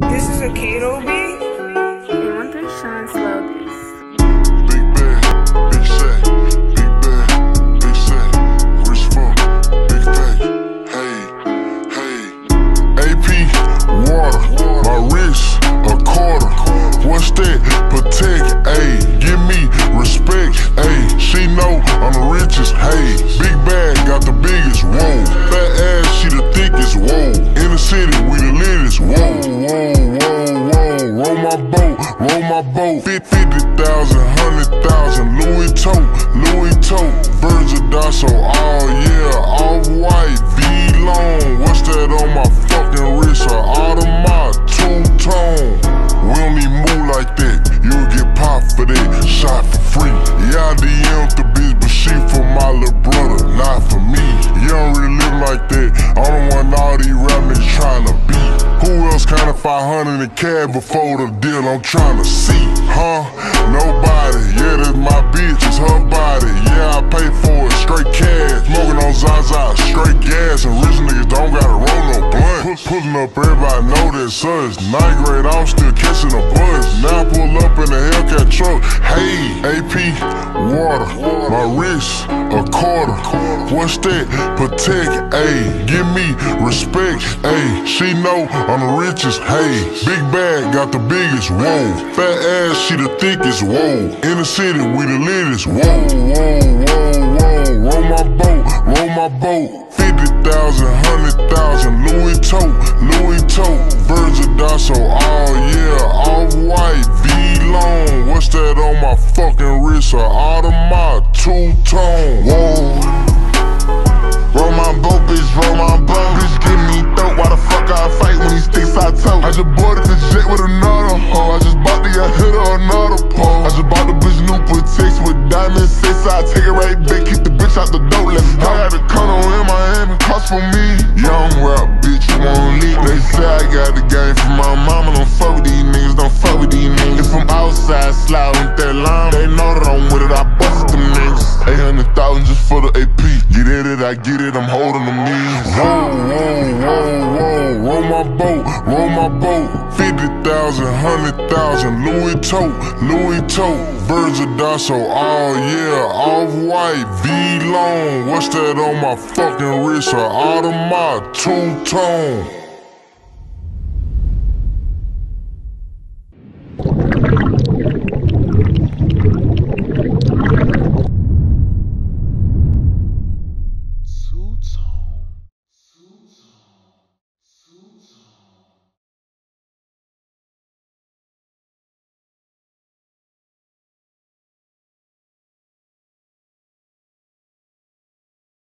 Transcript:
This is a Kato beat. They want three Sean Slovis. Big bag, big sack, big bag, big sack, rich fuck, big fat, hey, hey. AP, water, my wrist, a quarter. What's that? Protect, ayy, give me respect, ayy. She know Else counted 500 in the cab before the deal? I'm trying to see, huh? Nobody. Yeah, that's my bitch, it's her body. Yeah, I pay for it, straight cash. Smoking on Zaza, straight gas. And rich niggas don't gotta roll no blunt. Pull, pulling up, everybody know that sus. Ninth grade, I'm still catching a bus. Now I pull up in a Hellcat truck. Hey, AP, water, my wrist, a quarter. What's that? Protect, ayy, give me respect, ayy. She know I'm the richest, hey. Big bag, got the biggest, whoa. Fat ass, she the thickest, whoa. In the city, we the latest, whoa, whoa, whoa, whoa. Roll my boat, roll my boat. 50,000, 100,000. Louis tote, Louis tote. Of Dasso, oh yeah. Off white, V long. What's that on my fucking wrist? A Audemars, two tone. Whoa. Roll my boat, bitch, give me throat. Why the fuck I fight when he sticks I toe? I just boarded the jet with another hoe. I just bought the I hit her another pole. I just bought the bitch new Pateks with diamonds. Six I take it right back, kick the bitch out the door. Let's go. I got a condo in Miami, cost for me. Get it, I get it, I'm holding them knees. Whoa, whoa, whoa, whoa, roll my boat, roll my boat. 50,000, 100,000, Louis tote, Louis tote. Of Dasso, oh yeah, off white, Vlone. What's that on my fucking wrist? A Audemars, two tone.